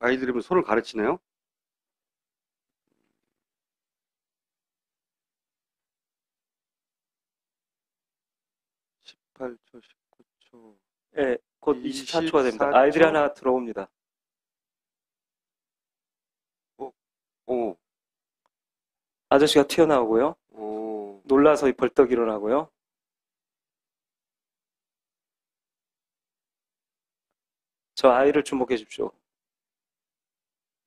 아이들이면 손을 가르치네요. (18초) (19초) 예, 곧 24초가 됩니다. 24초? 아이들이 하나 들어옵니다. 오, 아저씨가 튀어나오고요. 오, 놀라서 벌떡 일어나고요. 저 아이를 주목해 주십시오.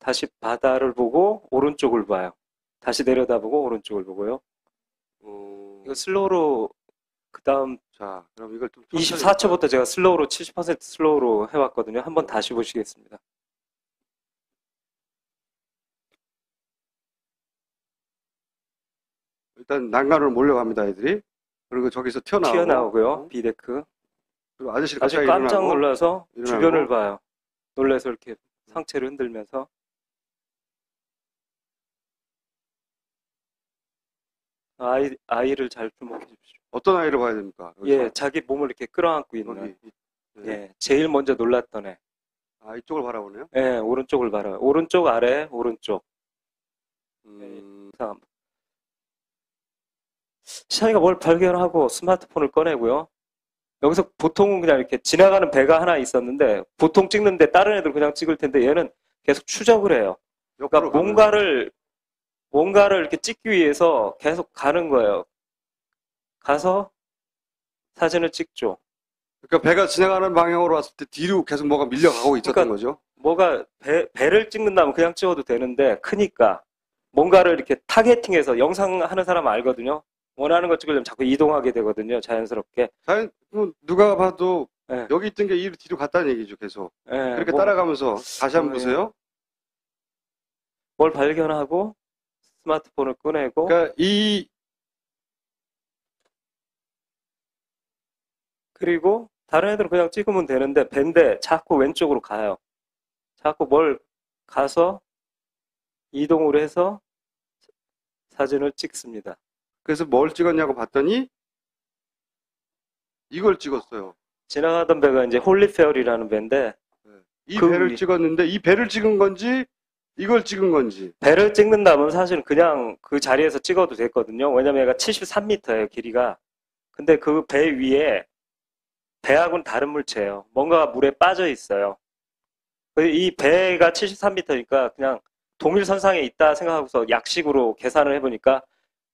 다시 바다를 보고 오른쪽을 봐요. 다시 내려다보고 오른쪽을 보고요. 오. 이거 slow로 그 다음 자, 그럼 이걸 좀 천천히 24초부터 제가 slow로 70% slow로 해 왔거든요. 한번 다시 보시겠습니다. 일단 난간으로 몰려갑니다, 아이들이. 그리고 저기서 튀어나오고. 튀어나오고요. B deck. 그리고 아저씨 아주 갑자기 깜짝 일어나고. 놀라서 일어나고. 주변을 봐요. 놀라서 이렇게 상체를 흔들면서 아이, 아이를 잘 주목해 주십시오. 어떤 아이를 봐야 됩니까? 여기서? 예, 자기 몸을 이렇게 끌어안고 있는, 여기. 네. 예, 제일 먼저 놀랐던 애. 아, 이쪽을 바라보네요. 예, 오른쪽을 봐요. 오른쪽 아래, 오른쪽. 음, 다음. 시찬이가 뭘 발견하고 스마트폰을 꺼내고요. 여기서 보통은 그냥 이렇게 지나가는 배가 하나 있었는데 보통 찍는데 다른 애들 그냥 찍을 텐데 얘는 계속 추적을 해요. 그러니까 뭔가를 뭔가를 이렇게 찍기 위해서 계속 가는 거예요. 가서 사진을 찍죠. 그러니까 배가 지나가는 방향으로 왔을 때 뒤로 계속 뭐가 밀려가고 있었던 그러니까 거죠. 뭐가 배, 배를 찍는다면 그냥 찍어도 되는데 크니까 뭔가를 이렇게 타겟팅해서 영상 하는 사람 알거든요. 원하는 거 찍으려면 자꾸 이동하게 되거든요. 자연스럽게. 자연, 뭐 누가 봐도 예. 여기 있던 게 이로 뒤로 갔다는 얘기죠, 계속. 예, 그렇게 뭐- 따라가면서 다시 한번 뭐, 예. 보세요. 뭘 발견하고 스마트폰을 꺼내고 그러니까 이 그리고 다른 애들은 그냥 찍으면 되는데 밴데 자꾸 왼쪽으로 가요. 자꾸 뭘 가서 이동을 해서 사진을 찍습니다. 그래서 뭘 찍었냐고 봤더니 이걸 찍었어요. 지나가던 배가 이제 홀리페어리라는 배인데 이 그 배를 위- 찍었는데 이 배를 찍은 건지 이걸 찍은 건지 배를 찍는다면 사실은 그냥 그 자리에서 찍어도 됐거든요. 왜냐면 얘가 73m예요, 길이가. 근데 그 배 위에 배하고는 다른 물체예요. 뭔가 물에 빠져 있어요. 그이 배가 73m니까 그냥 동일 선상에 있다 생각하고서 약식으로 계산을 해보니까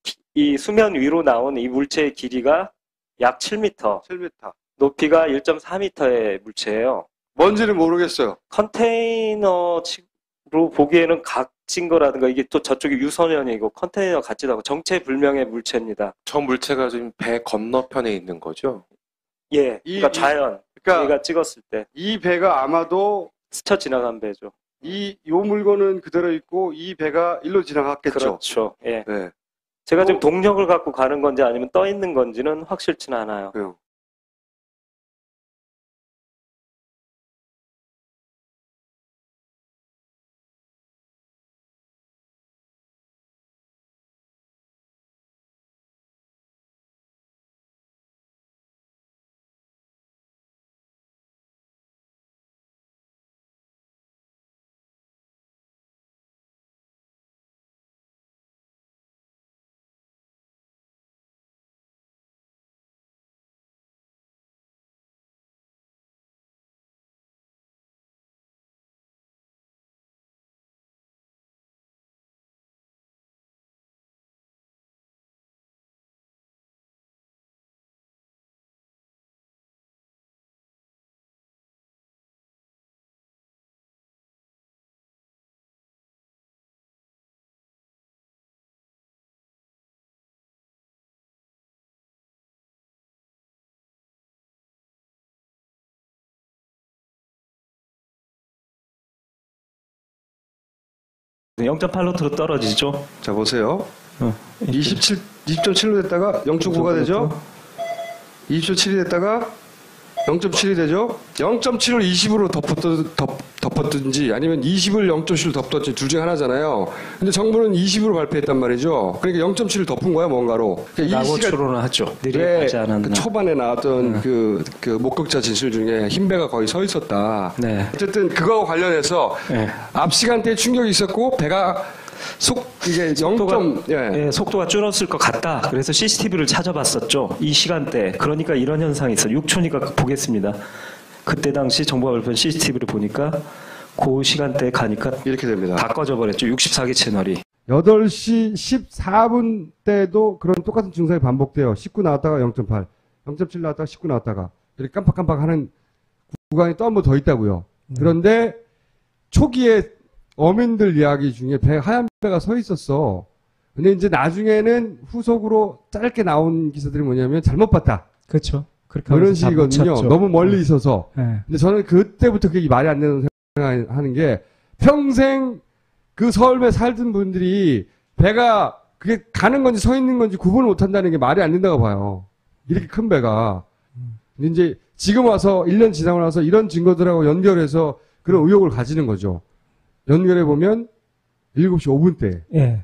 기- 이 수면 위로 나온 이 물체의 길이가 약 7m, 7m. 높이가 1.4m의 물체예요. 뭔지는 모르겠어요. 컨테이너 로 보기에는 각진 거라든가 이게 또 저쪽이 유선연이고 컨테이너 같지도 않고 정체불명의 물체입니다. 저 물체가 지금 배 건너편에 있는 거죠? 예, 이- 그러니까 이- 자연 그러니까 우리가 찍었을 때 이 배가 아마도 스쳐 지나간 배죠. 이 요 물건은 그대로 있고 이 배가 일로 지나갔겠죠. 그렇죠. 예, 네. 제가 지금 어. 동력을 갖고 가는 건지 아니면 떠 있는 건지는 확실치는 않아요. 그래요. 0.8로트로 떨어지죠. 자 보세요. 어, 27 20.7로 됐다가 0.9가 되죠. 20.7이 됐다가 0.7이 되죠. 0.7을 20으로 덮었, 덮, 덮었든지 아니면 20을 0.7로 덮었든지 둘 중에 하나잖아요. 근데 정부는 20으로 발표했단 말이죠. 그러니까 0.7을 덮은 거야 뭔가로. 그러니까 라고 추론을 하죠. 느리게 왜 가지 않았나. 그 초반에 나왔던 그, 그 목격자 진술 중에 흰배가 거의 서 있었다. 네. 어쨌든 그거와 관련해서 네. 앞 시간대에 충격이 있었고 배가 속 이게 0. 예. 예, 속도가 줄었을 것 같다. 그래서 CCTV를 찾아봤었죠. 이 시간대. 그러니까 이런 현상이 있어요. 6초니까 보겠습니다. 그때 당시 정부가 발표한 CCTV를 보니까 그 시간대에 가니까 이렇게 됩니다. 다 꺼져버렸죠. 64개 채널이. 8시 14분 때도 그런 똑같은 증상이 반복돼요. 19 나왔다가 0.8, 0.7 나왔다가 19 나왔다가 이렇게 깜빡깜빡 하는 구간이 또 한 번 더 있다고요. 그런데 초기에 어민들 이야기 중에 배 하얀 배가 서 있었어. 근데 이제 나중에는 후속으로 짧게 나온 기사들이 뭐냐면 잘못 봤다. 그렇죠. 그렇게 이런 하면서 다 식이거든요. 너무 멀리 있어서. 네. 근데 저는 그때부터 그게 말이 안 되는 생각하는 게 평생 그 서울에 살던 분들이 배가 그게 가는 건지 서 있는 건지 구분을 못 한다는 게 말이 안 된다고 봐요. 이렇게 큰 배가. 근데 이제 지금 와서 1년 지나고 나서 이런 증거들하고 연결해서 그런 의혹을 가지는 거죠. 연결해 보면 7시 5분 때 예.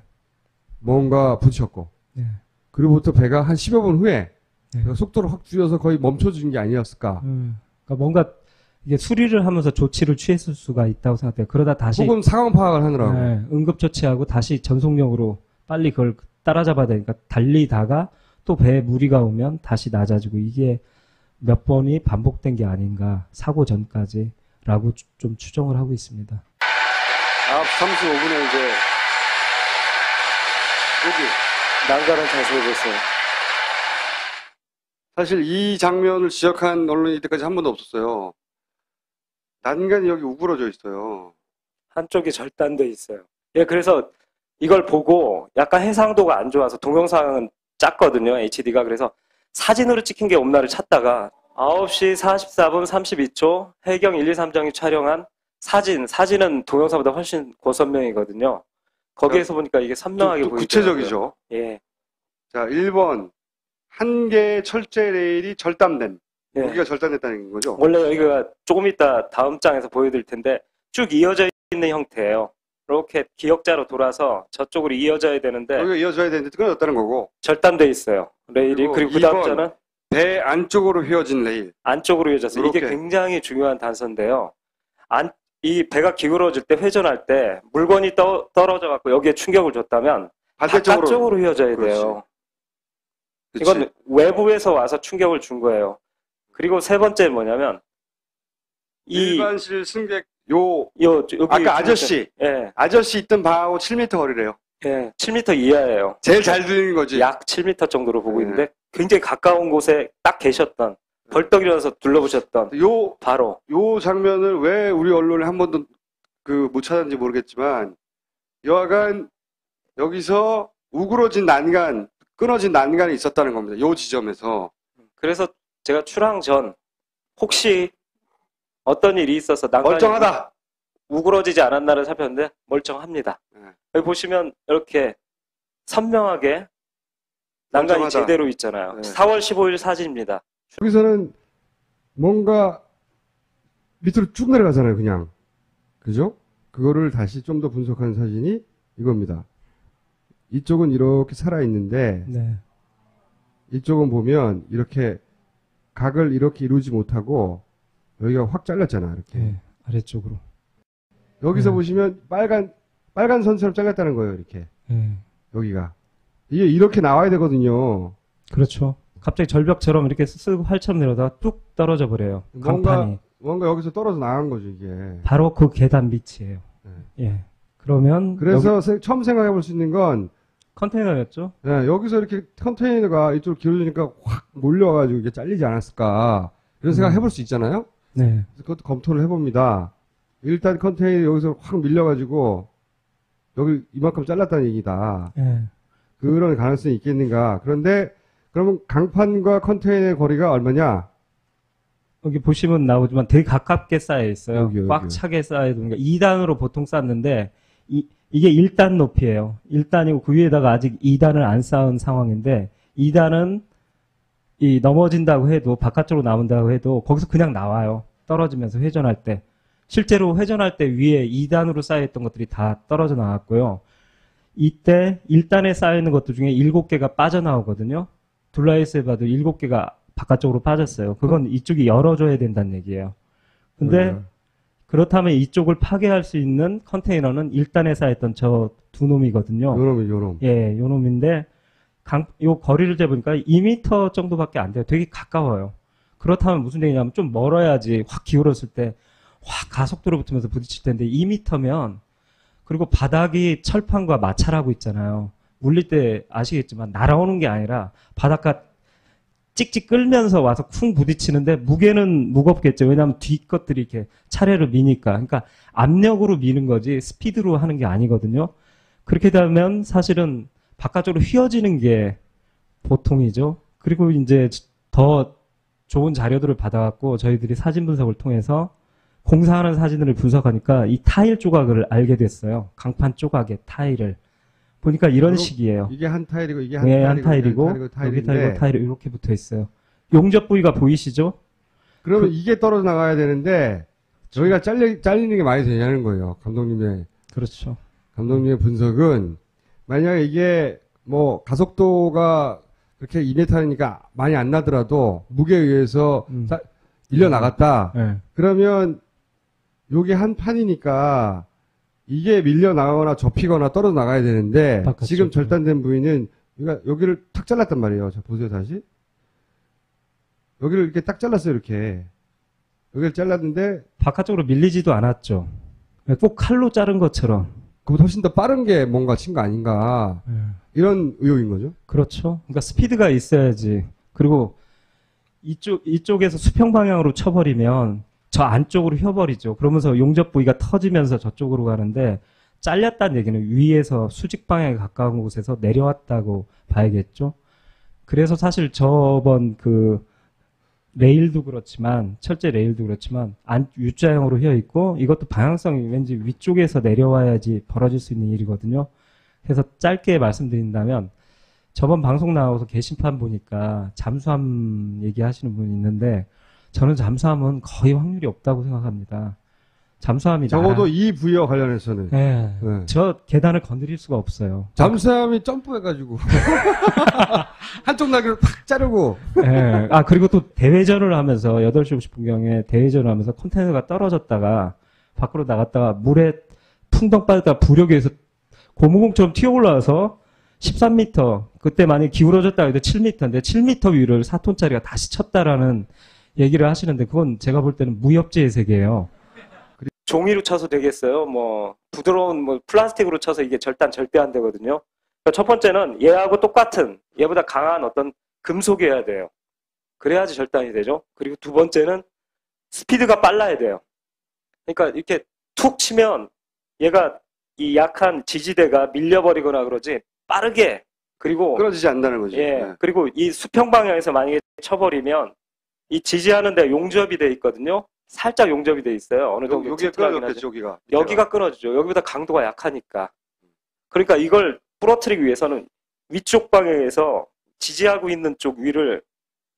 뭔가 부딪혔고 네. 그리고부터 배가 한 10여 분 후에 네. 배가 속도를 확 줄여서 거의 멈춰진 게 아니었을까. 음. 그러니까 뭔가 이게 수리를 하면서 조치를 취했을 수가 있다고 생각돼요. 그러다 다시 혹은 상황 파악을 하느라고. 네, 응급 조치하고 다시 전속력으로 빨리 그걸 따라잡아야 되니까 달리다가 또 배에 무리가 오면 다시 낮아지고 이게 몇 번이 반복된 게 아닌가 사고 전까지라고 추- 좀 추정을 하고 있습니다. 앞 35분에 이제 여기 난간을 자세히 보세요. 사실 이 장면을 지적한 언론이 이때까지 한 번도 없었어요. 난간이 여기 우그러져 있어요. 한쪽이 절단돼 있어요. 예, 그래서 이걸 보고 약간 해상도가 안 좋아서 동영상은 작거든요, HD가. 그래서 사진으로 찍힌 게 없나를 찾다가 9시 44분 32초 해경 1, 2, 3장이 촬영한 사진, 사진은 동영상보다 훨씬 고선명이거든요. 거기에서 보니까 이게 선명하게 보이더라고요. 구체적이죠. 예. 자, 1번. 한 개의 철제 레일이 절단된. 예. 여기가 절단됐다는 거죠. 원래 여기가 조금 이따 다음 장에서 보여드릴 텐데 쭉 이어져 있는 형태예요. 이렇게 기역자로 돌아서 저쪽으로 이어져야 되는데 여기가 이어져야 되는데 끊어졌다는 거고. 절단돼 있어요. 레일이 그리고 그리고 그 다음 자는 배 안쪽으로 휘어진 레일. 안쪽으로 이어져서 이게. 굉장히 중요한 단서인데요. 안, 이 배가 기울어질 때 회전할 때 물건이 떠, 떨어져 갖고 여기에 충격을 줬다면 반대쪽으로. 바깥쪽으로 휘어져야 그렇지. 돼요. 그치. 이건 외부에서 와서 충격을 준 거예요. 그리고 세 번째 뭐냐면 이 일반실 승객 요 요, 여기 아까 아저씨 예, 아저씨 있던 방하고 7m 거리래요. 예, 7m 이하예요. 제일 잘 들리는 거지. 약 7m 정도로 보고 네. 있는데 굉장히 가까운 곳에 딱 계셨던 벌떡 일어나서 둘러보셨던 요, 바로 요 장면을 왜 우리 언론에 한 번도 그 못 찾았는지 모르겠지만 여하간 여기서 우그러진 난간, 끊어진 난간이 있었다는 겁니다. 요 지점에서. 그래서 제가 출항 전 혹시 어떤 일이 있어서 난간이 멀쩡하다. 우그러지지 않았나를 살폈는데 멀쩡합니다. 네. 여기 보시면 이렇게 선명하게 난간이 멀쩡하다. 제대로 있잖아요. 네. 4월 15일 사진입니다. 여기서는 뭔가 밑으로 쭉 내려가잖아요, 그냥. 그죠? 그거를 다시 좀 더 분석한 사진이 이겁니다. 이쪽은 이렇게 살아있는데, 네. 이쪽은 보면 이렇게 각을 이렇게 이루지 못하고, 여기가 확 잘렸잖아, 이렇게. 예, 아래쪽으로. 여기서 네. 보시면 빨간, 빨간 선처럼 잘렸다는 거예요, 이렇게. 예. 여기가. 이게 이렇게 나와야 되거든요. 그렇죠. 갑자기 절벽처럼 이렇게 쓰고 활처럼 내려다가 뚝 떨어져 버려요. 뭔가- 강판이. 뭔가 여기서 떨어져 나간 거죠, 이게. 바로 그 계단 밑이에요. 예. 그러면 여기 그래서 세- 처음 생각해 볼 수 있는 건, 컨테이너였죠. 예, 여기서 이렇게 컨테이너가 이쪽으로 길어지니까 확 몰려가지고 이게 잘리지 않았을까. 이런 생각 음. 해볼 수 있잖아요? 네. 그것도 검토를 해봅니다. 일단 컨테이너 여기서 확 밀려가지고, 여기 이만큼 잘랐다는 얘기다. 예. 그런 가능성이 있겠는가. 그런데, 그러면 강판과 컨테이너의 거리가 얼마냐? 여기 보시면 나오지만 되게 가깝게 쌓여 있어요. 꽉. 차게 쌓여 있는 게 2단으로 보통 쌓는데 이, 이게 1단 높이에요. 1단이고 그 위에다가 아직 2단을 안 쌓은 상황인데 2단은 이 넘어진다고 해도 바깥쪽으로 나온다고 해도 거기서 그냥 나와요. 떨어지면서 회전할 때. 실제로 회전할 때 위에 2단으로 쌓여있던 것들이 다 떨어져 나왔고요. 이때 1단에 쌓여있는 것들 중에 7개가 빠져나오거든요. 둘라이스에 봐도 7개가 바깥쪽으로 빠졌어요. 그건 이쪽이 열어줘야 된다는 얘기예요. 근데 음. 그렇다면 이쪽을 파괴할 수 있는 컨테이너는 1단에 쌓였던 저 두 놈이거든요. 요 놈이 요 놈. 예, 요 놈인데 강, 요 거리를 재보니까 2m 정도밖에 안 돼요. 되게 가까워요. 그렇다면 무슨 얘기냐면 좀 멀어야지 확 기울었을 때 확 가속도로 붙으면서 부딪힐 텐데 2m면 그리고 바닥이 철판과 마찰하고 있잖아요. 물릴 때 아시겠지만 날아오는 게 아니라 바닷가 찍찍 끌면서 와서 쿵 부딪히는데 무게는 무겁겠죠. 왜냐하면 뒤 것들이 이렇게 차례로 미니까. 그러니까 압력으로 미는 거지 스피드로 하는 게 아니거든요. 그렇게 되면 사실은 바깥쪽으로 휘어지는 게 보통이죠. 그리고 이제 더 좋은 자료들을 받아갖고 저희들이 사진 분석을 통해서 공사하는 사진들을 분석하니까 이 타일 조각을 알게 됐어요. 강판 조각의 타일을. 보니까 이런 식이에요. 이게 한 타일이고 이게 한 네, 타일이고 한 타일이고, 타일이고 여기 타일인데 타일이고 타일이 이렇게 붙어 있어요. 용접 부위가 보이시죠? 그러면 이게 떨어져 나가야 되는데 저희가 잘리, 잘리는 게 많이 되냐는 거예요. 감독님의 그렇죠. 감독님의 분석은 만약에 이게 뭐 가속도가 그렇게 2m니까 많이 안 나더라도 무게에 의해서 음. 사- 밀려 나갔다. 네. 그러면 요게 한 판이니까 이게 밀려 나가거나 접히거나 떨어져 나가야 되는데 바깥쪽. 지금 절단된 부위는 여기가 여기를 탁 잘랐단 말이에요. 자 보세요 다시. 여기를 이렇게 딱 잘랐어요 이렇게. 여기를 잘랐는데 바깥쪽으로 밀리지도 않았죠. 꼭 칼로 자른 것처럼. 그보다 훨씬 더 빠른 게 뭔가 친 거 아닌가 이런 의혹인 거죠. 그렇죠. 그러니까 스피드가 있어야지. 그리고 이쪽 이쪽에서 수평 방향으로 쳐버리면 저 안쪽으로 휘어버리죠. 그러면서 용접 부위가 터지면서 저쪽으로 가는데 잘렸다는 얘기는 위에서 수직 방향에 가까운 곳에서 내려왔다고 봐야겠죠. 그래서 사실 저번 그 레일도 그렇지만 철제 레일도 그렇지만 안 U자형으로 휘어 있고 이것도 방향성이 왠지 위쪽에서 내려와야지 벌어질 수 있는 일이거든요. 그래서 짧게 말씀드린다면 저번 방송 나와서 게시판 보니까 잠수함 얘기하시는 분이 있는데 저는 잠수함은 거의 확률이 없다고 생각합니다. 잠수함이 적어도 이 부위와 관련해서는 예. 네. 저 계단을 건드릴 수가 없어요. 잠수함이 점프해가지고 한쪽 날개를 팍 자르고 예. 아, 그리고 또 대회전을 하면서 8시 50분경에 대회전을 하면서 컨테이너가 떨어졌다가 밖으로 나갔다가 물에 풍덩 빠졌다가 부력에 의해서 고무공처럼 튀어 올라와서 13m, 그때 만약에 기울어졌다 해도 7m인데 7m 위를 4톤짜리가 다시 쳤다라는 얘기를 하시는데 그건 제가 볼 때는 무협지의 세계예요. 종이로 쳐서 되겠어요. 뭐 부드러운 뭐 플라스틱으로 쳐서 이게 절단 절대 안 되거든요. 그러니까 첫 번째는 얘하고 똑같은 얘보다 강한 어떤 금속이어야 돼요. 그래야지 절단이 되죠. 그리고 두 번째는 스피드가 빨라야 돼요. 그러니까 이렇게 툭 치면 얘가 이 약한 지지대가 밀려버리거나 그러지 빠르게 그리고 끊어지지 않는다는 거죠. 예 네. 그리고 이 수평 방향에서 만약에 쳐버리면 이 지지하는 데 용접이 돼 있거든요. 살짝 용접이 돼 있어요. 어느 정도 튼튼하긴 끊어졌겠죠. 여기가. 여기가 끊어지죠. 여기보다 강도가 약하니까. 그러니까 이걸 부러뜨리기 위해서는 위쪽 방향에서 지지하고 있는 쪽 위를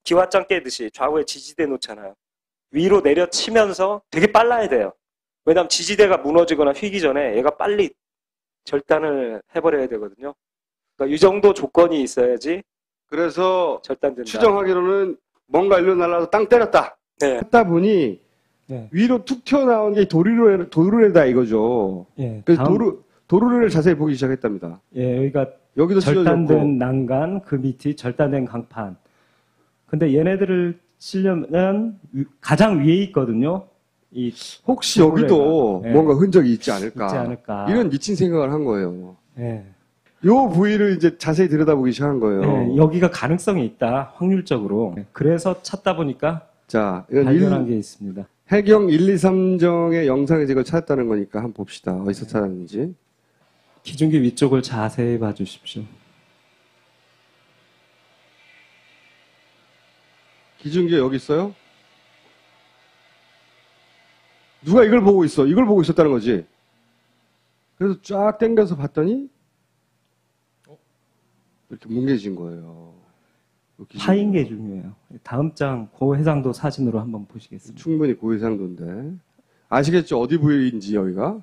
기와장 깨듯이 좌우에 지지대 놓잖아요. 위로 내려치면서 되게 빨라야 돼요. 왜냐하면 지지대가 무너지거나 휘기 전에 얘가 빨리 절단을 해버려야 되거든요. 그러니까 이 정도 조건이 있어야지 그래서 절단된다. 추정하기로는 뭔가 일로 날아서 땅 때렸다. 네. 했다 보니 네. 위로 툭 튀어나온 게 도르래, 도르래다 이거죠. 예. 그래서 다음- 도르, 도르래를 자세히 보기 시작했답니다. 예, 여기가 여기도 찢어졌고 절단된 난간, 그 밑이 절단된 강판. 근데 얘네들을 치려면 위- 가장 위에 있거든요. 이 혹시 여기도. 네. 뭔가 흔적이 있지 않을까. 있지 않을까. 이런 미친 생각을 한 거예요. 예. 요 부위를 이제 자세히 들여다보기 시작한 거예요. 예, 여기가 가능성이 있다. 확률적으로. 그래서 찾다 보니까 자, 발견한 일- 게 있습니다. 해경 1, 2, 3정의 영상에서 이걸 찾았다는 거니까 한번 봅시다. 어디서 찾았는지. 기중기 위쪽을 자세히 봐주십시오. 기준기가 여기 있어요? 누가 이걸 보고 있어? 이걸 보고 있었다는 거지. 그래서 쫙 당겨서 봤더니 이렇게 뭉개진 거예요. 요 기준기가. 파인 게 중요해요. 다음 장 고해상도 사진으로 한번 보시겠습니다. 충분히 고해상도인데. 아시겠죠? 어디 부위인지 여기가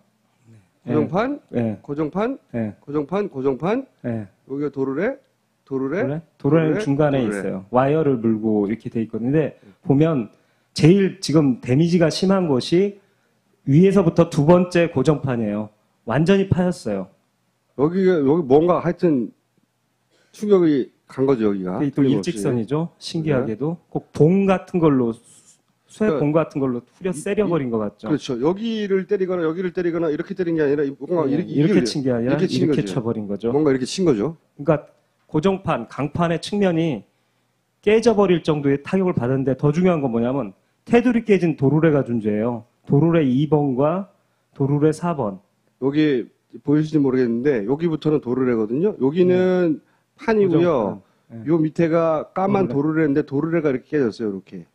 고정판, 예, 고정판, 예, 고정판, 고정판. 예. 여기가 도르래, 도르래. 도래? 중간에 도래. 있어요. 와이어를 물고 이렇게 돼 있거든요. 보면 제일 지금 데미지가 심한 곳이 위에서부터 두 번째 고정판이에요. 완전히 파였어요. 여기가 여기 뭔가 하여튼 충격이 간 거죠 여기가. 또. 일직선이죠. 신기하게도 꼭봉 같은 걸로 그러니까- 쇠봉 같은 걸로 후려 세려버린 것 같죠. 그렇죠. 여기를 때리거나 여기를 때리거나 이렇게 때린 게 아니라 뭔가 예, 이렇게 이렇게 친 게 아니라 이렇게 이렇게, 거죠. 쳐버린 거죠. 뭔가 이렇게 친 거죠. 그러니까 고정판, 강판의 측면이 깨져버릴 정도의 타격을 받았는데 더 중요한 건 뭐냐면 테두리 깨진 도르래가 존재해요. 도르래 2번과 도르래 4번. 여기 보이실지 모르겠는데 여기부터는 도르래거든요. 여기는 판이고요. 고정판. 예. 요 밑에가 까만 도르래. 도르래인데 도르래가 이렇게 깨졌어요. 이렇게.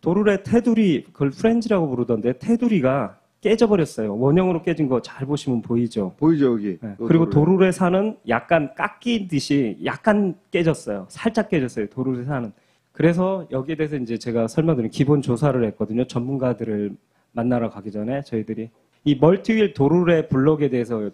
도르래 테두리, 그걸 프렌즈라고 부르던데 테두리가 깨져버렸어요. 원형으로 깨진 거 잘 보시면 보이죠. 보이죠 여기. 예. 요 그리고. 도르래 산은 약간 깎인 듯이 약간 깨졌어요. 살짝 깨졌어요. 도르래 산은. 그래서 여기에 대해서 이제 제가 설명드린 기본 조사를 했거든요. 전문가들을 만나러 가기 전에 저희들이 이 멀티휠 도르래 블록에 대해서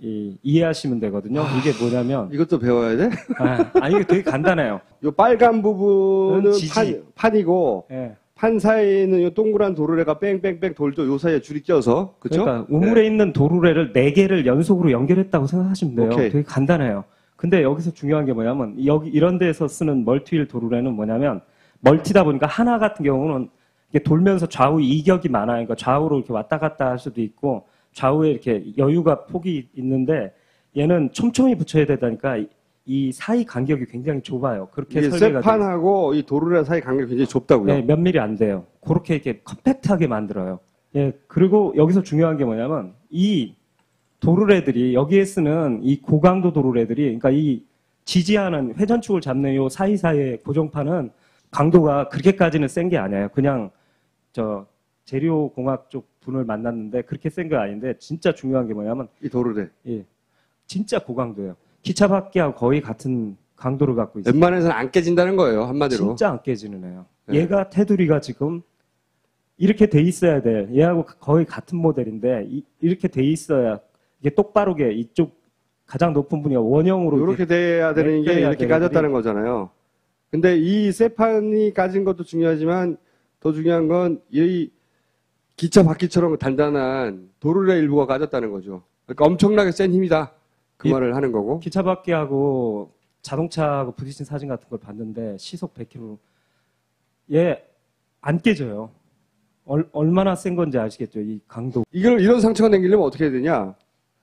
이, 이해하시면 되거든요. 이게 뭐냐면 이것도 배워야 돼? 아, 아니 이게 되게 간단해요. 요 빨간 부분은 지지. 판, 판이고 예. 판 사이에는 요 동그란 도르래가 뺑뺑뺑 돌죠. 요 사이에 줄이 껴서 그렇죠? 그러니까 우물에 있는 도르래를 네 개를 연속으로 연결했다고 생각하시면 돼요. 오케이. 되게 간단해요. 근데 여기서 중요한 게 뭐냐면 여기 이런 데서 쓰는 멀티휠 도르래는 뭐냐면 멀티다 보니까 하나 같은 경우는 이게 돌면서 좌우 이격이 많아요. 그러니까 좌우로 이렇게 왔다 갔다 할 수도 있고 좌우에 이렇게 여유가 폭이 있는데 얘는 촘촘히 붙여야 되다니까 이- 이 사이 간격이 굉장히 좁아요. 그렇게 설계가 돼 쇠판하고 이 도르래 사이 간격이 굉장히 좁다고요. 네, 몇 미리 안 돼요. 그렇게 이렇게 컴팩트하게 만들어요. 예, 그리고 여기서 중요한 게 뭐냐면 이 도르래들이 여기에 쓰는 이 고강도 도르래들이 그러니까 이 지지하는 회전축을 잡는 요 사이사이의 고정판은 강도가 그렇게까지는 센 게 아니에요. 그냥 저 재료 공학 쪽 분을 만났는데 그렇게 센게 아닌데 진짜 중요한 게 뭐냐면 이 도르래. 예, 진짜 고강도예요. 기차 바퀴하고 거의 같은 강도를 갖고 있어요. 웬만해서는 안 깨진다는 거예요. 한마디로. 진짜 안 깨지는 애요. 네. 얘가 테두리가 지금 이렇게 돼 있어야 돼. 얘하고 거의 같은 모델인데 이, 렇게 돼 있어야 이게 똑바르게 이쪽 가장 높은 분이 원형으로 이렇게 돼야 되는 게 이렇게 되는 까졌다는 거잖아요. 근데 이 쇠판이 까진 것도 중요하지만 더 중요한 건 이 기차 바퀴처럼 단단한 도르래 일부가 까졌다는 거죠. 그러니까 엄청나게 센 힘이다. 그 이- 말을 하는 거고. 기차 바퀴하고 자동차하고 부딪힌 사진 같은 걸 봤는데 시속 100km 얘 안 깨져요. 얼, 얼마나 센 건지 아시겠죠? 이 강도. 이걸 이런 상처가 생기려면 어떻게 해야 되냐?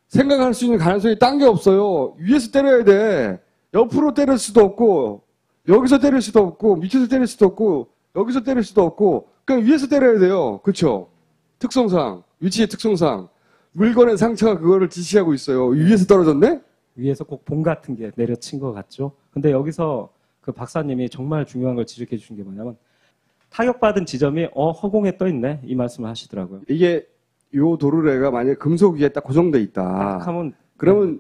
생각할 수 있는 가능성이 딴 게 없어요. 위에서 때려야 돼. 옆으로 때릴 수도 없고 여기서 때릴 수도 없고 밑에서 때릴 수도 없고 여기서 때릴 수도 없고 그냥 위에서 때려야 돼요. 그렇죠? 특성상 위치의 특성상 물건의 상처가 그거를 지시하고 있어요. 위에서 떨어졌네? 위에서 꼭 봉 같은 게 내려친 것 같죠. 근데 여기서 그 박사님이 정말 중요한 걸 지적해 주신 게 뭐냐면 타격받은 지점이 어 허공에 떠 있네 이 말씀을 하시더라고요. 이게 요 도르래가 만약 금속 위에 딱 고정돼 있다. 딱 하면 그러면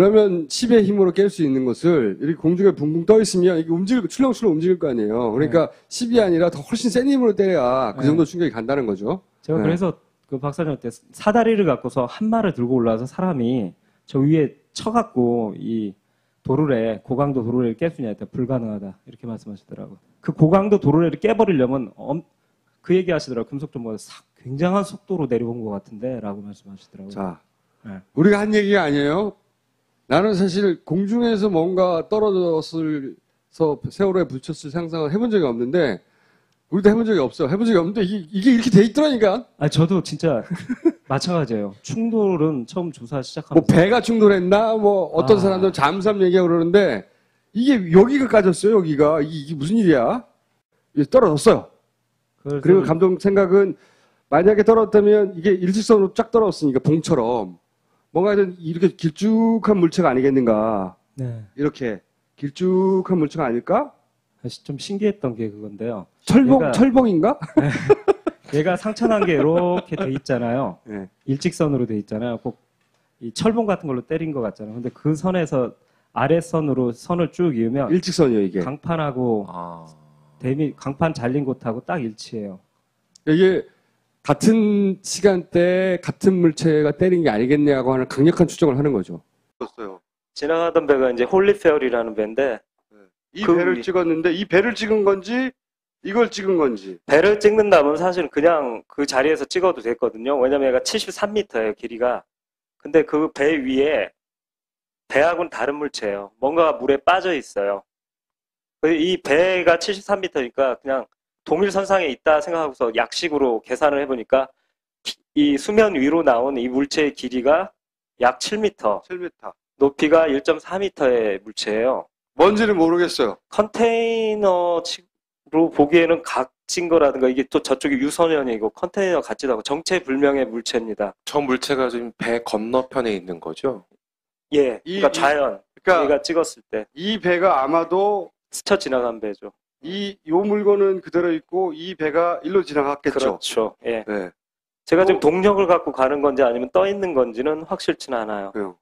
그러면 10의 힘으로 깰 수 있는 것을 이렇게 공중에 붕붕 떠 있으면 이게 움직일 출렁출렁 움직일 거 아니에요. 그러니까 10이 아니라 더 훨씬 센 힘으로 때려야 그 네. 정도 충격이 간다는 거죠. 제가 네. 그래서 그 박사님한테 사다리를 갖고서 한 말을 들고 올라와서 사람이 저 위에 쳐갖고 이 도르래 고강도 도르래를 깰수 있냐 했더니 불가능하다 이렇게 말씀하시더라고요. 그 고강도 도르래를 깨버리려면 엄- 그 얘기 하시더라고요. 금속 전문가 싹 굉장한 속도로 내려온 것 같은데라고 말씀하시더라고요. 자, 네. 우리가 한 얘기가 아니에요. 나는 사실 공중에서 뭔가 떨어졌을 서 세월호에 붙였을 상상을 해본 적이 없는데 우리도 해본 적이 없어. 해본 적이 없는데 이게, 이게 이렇게 돼 있더라니까. 아 저도 진짜 마찬가지예요. 충돌은 처음 조사 뭐 시작하면서 배가 충돌했나 뭐 어떤 아. 사람들은 잠수함 얘기하고 그러는데 이게 여기가 까졌어요. 여기가 이게, 이게 무슨 일이야? 이게 떨어졌어요. 그래서 그리고 감독 생각은 만약에 떨어졌다면 이게 일직선으로 쫙 떨어졌으니까 봉처럼 뭔가 좀 이렇게 길쭉한 물체가 아니겠는가. 네. 이렇게 길쭉한 물체가 아닐까? 사실 좀 신기했던 게 그건데요. 철봉 얘가- 철봉인가? 얘가 상처난 게 이렇게 돼 있잖아요. 네. 일직선으로 돼 있잖아요. 꼭 이 철봉 같은 걸로 때린 것 같잖아요. 근데 그 선에서 아래선으로 선을 쭉 이으면 일직선이요 이게. 강판하고 아. 대미 강판 잘린 곳하고 딱 일치해요. 이게 같은 시간대에 같은 물체가 때린 게 아니겠냐고 하는 강력한 추정을 하는 거죠. 었어요 지나가던 배가 이제 홀리페어리라는 배인데 이 그 배를 위- 찍었는데 이 배를 찍은 건지 이걸 찍은 건지 배를 찍는다면 사실은 그냥 그 자리에서 찍어도 됐거든요. 왜냐면 얘가 73m예요, 길이가. 근데 그 배 위에 배하고는 다른 물체예요. 뭔가 물에 빠져 있어요. 그이 배가 73m니까 그냥 동일 선상에 있다 생각하고서 약식으로 계산을 해보니까 기- 이 수면 위로 나온 이 물체의 길이가 약 7m, 7m 높이가 1.4m의 물체예요. 뭔지는 모르겠어요 컨테이너 로 보기에는 각진 거라든가 이게 또 저쪽이 유선연이고 컨테이너 같지도 않고 정체불명의 물체입니다. 저 물체가 지금 배 건너편에 있는 거죠? 예, 이- 그러니까 이- 자연 그러니까 우리가 찍었을 때 이 배가 아마도 스쳐 지나간 배죠. 이 요 물건은 그대로 있고 이 배가 일로 지나갔겠죠 그렇죠. 예, 네 제가 또- 지금 동력을 갖고 가는 건지 아니면 떠 있는 건지는 확실치는 않아요. 그래요.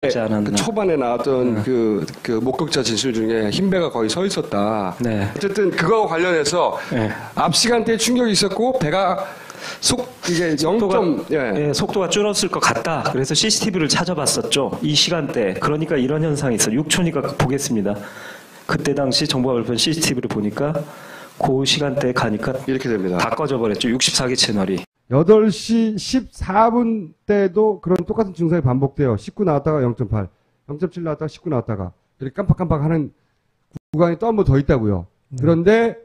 그 초반에 나왔던 네. 그, 그 목격자 진술 중에 흰배가 거의 서 있었다. 네. 어쨌든 그거와 관련해서 예. 앞 시간대에 충격이 있었고 배가 속 이게 0점 예. 예, 속도가 줄었을 것 같다. 그래서 CCTV를 찾아봤었죠. 이 시간대. 그러니까 이런 현상이 있어요. 6초니까 보겠습니다. 그때 당시 정보가 발표한 CCTV를 보니까 그 시간대에 가니까 이렇게 됩니다. 다 꺼져 버렸죠. 64개 채널이. 8시 14분 때도 그런 똑같은 증상이 반복돼요. 19 나왔다가 0.8, 0.7 나왔다가 19 나왔다가 이렇게 깜빡깜빡 하는 구간이 또 한 번 더 있다고요. 그런데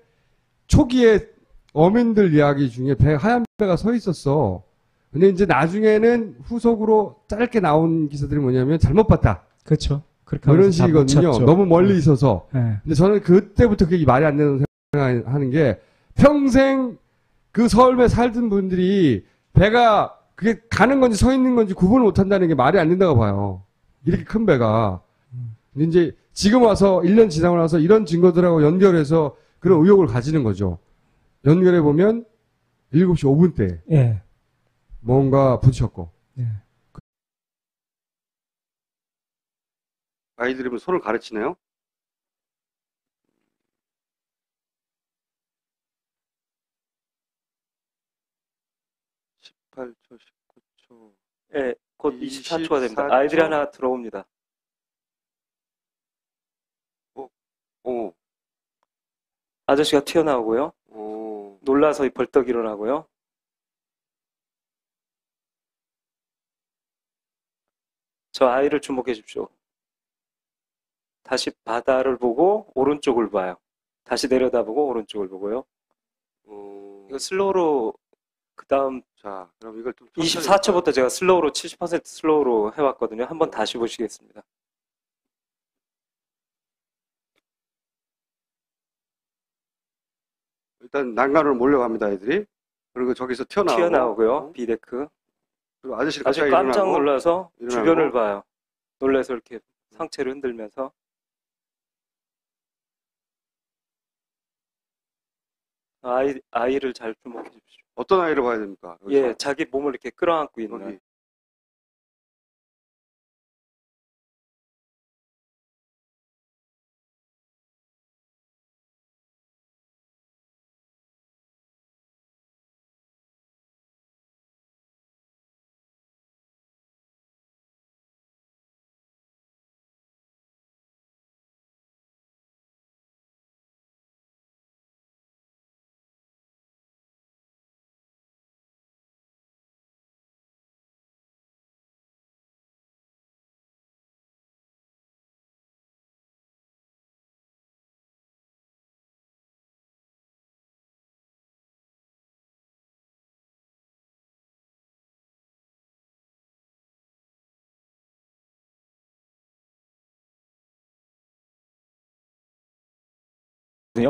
초기에 어민들 이야기 중에 배 하얀 배가 서 있었어. 근데 이제 나중에는 후속으로 짧게 나온 기사들이 뭐냐면 잘못 봤다. 그렇죠. 그렇게 뭐 하면서 다 식이거든요. 너무 멀리 있어서. 예. 근데 저는 그때부터 그게 말이 안 되는 생각하는 게 평생 그 서울에 살던 분들이 배가 그게 가는 건지 서 있는 건지 구분을 못 한다는 게 말이 안 된다고 봐요. 이렇게 큰 배가. 근데 이제 지금 와서 1년 지나고 나서 이런 증거들하고 연결해서 그런 의혹을 가지는 거죠. 연결해 보면 7시 5분 때 예. 뭔가 부딪혔고. 아이들이 뭐 손을 가르치네요 18초 19초 예, 곧 24초가 됩니다. 24초? 아이들이 하나 들어옵니다. 오, 아저씨가 튀어나오고요. 오. 놀라서 벌떡 일어나고요. 저 아이를 주목해 주십시오. 다시 바다를 보고 오른쪽을 봐요. 다시 내려다보고 오른쪽을 보고요. 어, 이거 slow로 그 다음 자, 그럼 이걸 좀 천천히 24초부터 제가 slow로 70% slow로 해왔거든요. 한번 다시 보시겠습니다. 일단 난간으로 몰려갑니다, 애들이. 그리고 저기서 튀어나오고. 튀어나오고요. B deck. 그리고 아저씨가 아주 깜짝 일어나고. 놀라서 일어나고. 주변을 봐요. 놀라서 이렇게 상체를 흔들면서 아이 아이를 잘 주목해 주십시오. 어떤 아이를 봐야 됩니까? 여기서? 예, 자기 몸을 이렇게 끌어안고 있는 여기.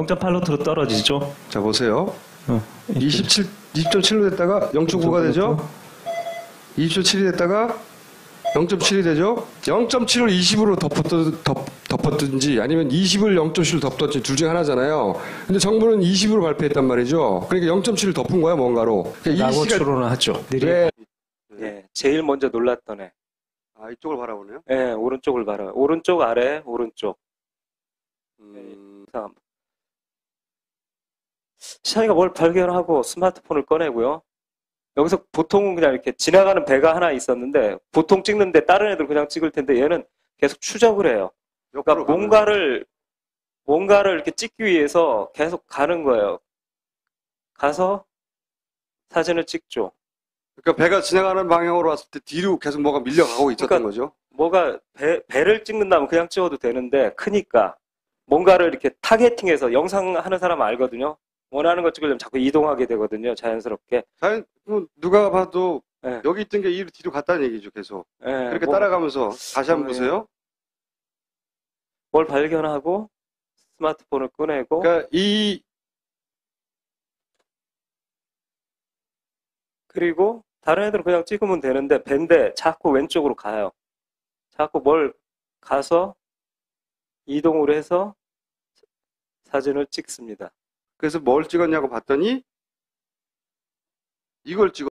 0.8로트로 떨어지죠. 자, 보세요. 어, 27, 20.7로 됐다가 0.9가 되죠? 20.7이 됐다가 0.7이 되죠? 0.7을 20으로 덮었, 덮, 덮었든지 아니면 20을 0.7로 덮었든지 둘 중에 하나잖아요. 근데 정부는 20으로 발표했단 말이죠. 그러니까 0.7을 덮은 거야 뭔가로. 그러니까 라고 시가 추론을 하죠. 왜 예, 제일 먼저 놀랐던 애. 아, 이쪽을 바라보네요. 예, 오른쪽을 봐라. 오른쪽 아래, 오른쪽. 음, 다음. 시찬이가 뭘 발견하고 스마트폰을 꺼내고요. 여기서 보통은 그냥 이렇게 지나가는 배가 하나 있었는데 보통 찍는데 다른 애들 그냥 찍을 텐데 얘는 계속 추적을 해요. 그러니까. 뭔가를 뭔가를 이렇게 찍기 위해서 계속 가는 거예요. 가서 사진을 찍죠. 그러니까 배가 지나가는 방향으로 왔을 때 뒤로 계속 뭐가 밀려가고 있었던 그러니까 거죠. 뭐가 배, 배를 찍는다면 그냥 찍어도 되는데 크니까 뭔가를 이렇게 타겟팅해서 영상 하는 사람 알거든요. 원하는 거 찍으려면 자꾸 이동하게 되거든요. 자연스럽게. 자연, 뭐 누가 봐도 예. 여기 있던 게 이로 뒤로 갔다는 얘기죠, 계속. 예, 그렇게 뭐- 따라가면서 다시 한번 어, 예. 보세요. 뭘 발견하고 스마트폰을 꺼내고 그러니까 이 그리고 다른 애들은 그냥 찍으면 되는데 밴데 자꾸 왼쪽으로 가요. 자꾸 뭘 가서 이동을 해서 사진을 찍습니다. 그래서 뭘 찍었냐고 봤더니 이걸 찍었